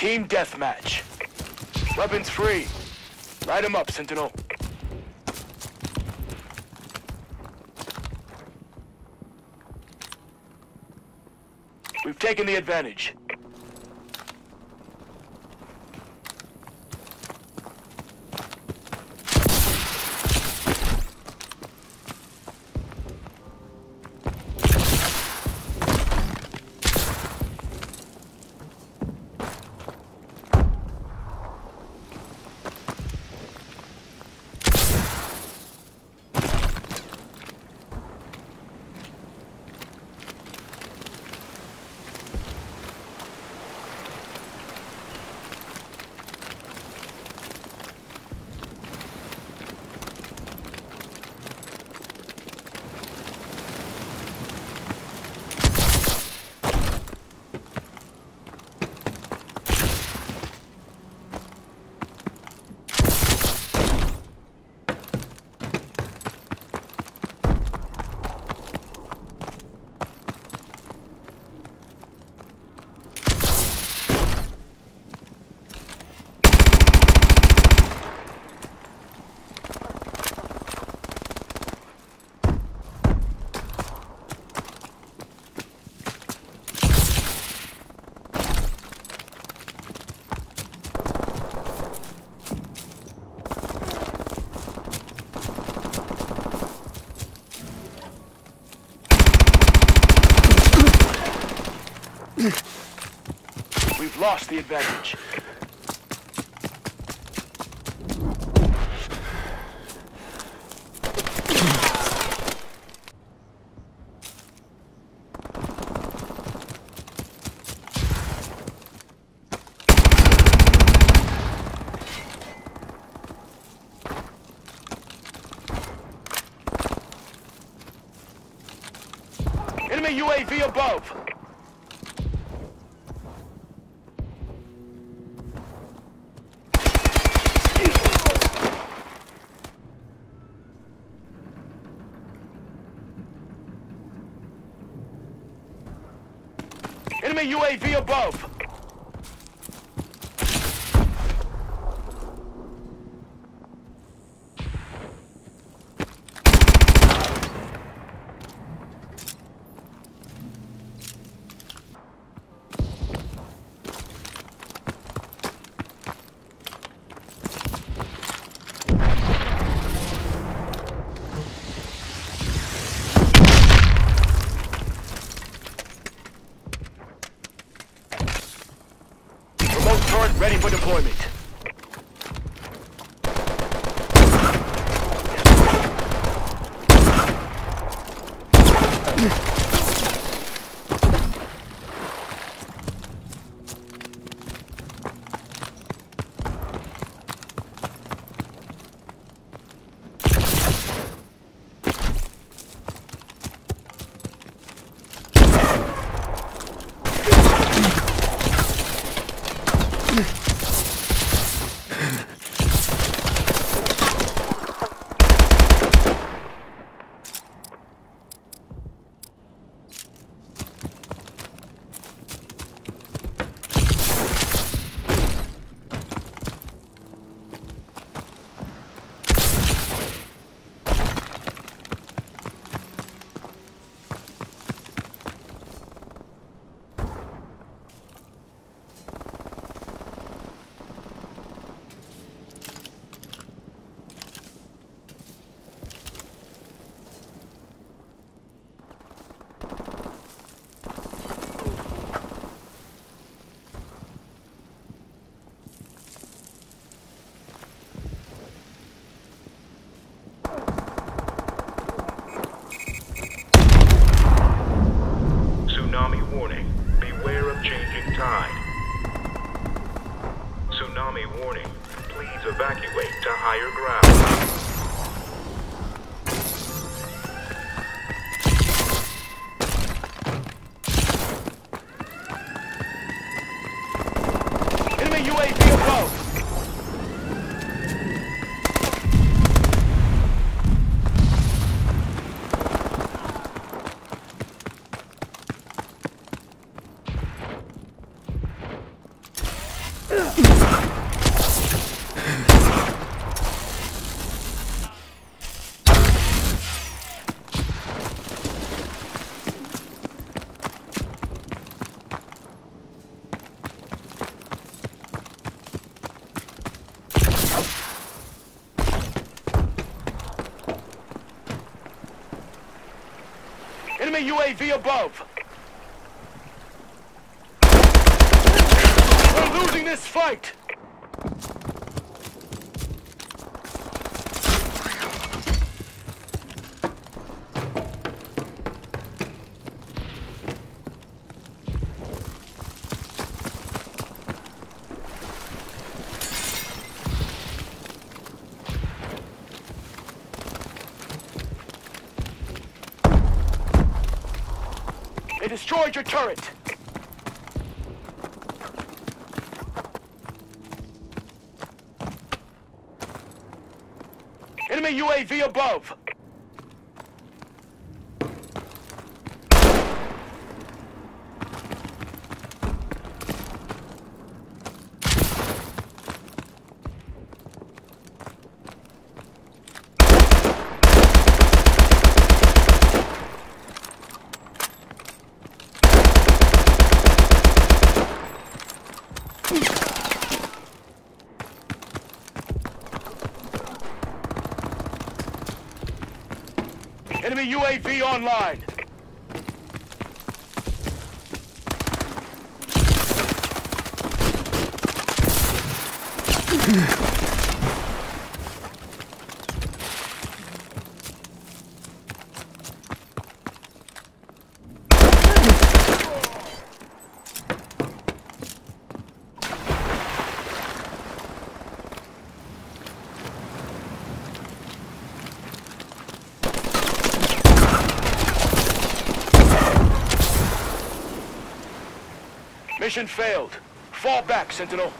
Team deathmatch. Weapons free. Light 'em up, Sentinel. We've taken the advantage. Lost the advantage. Enemy UAV above! UAV above! Yeah. UAV above. This fight. They destroyed your turret. UAV above. Enemy UAV online. Mission failed. Fall back, Sentinel.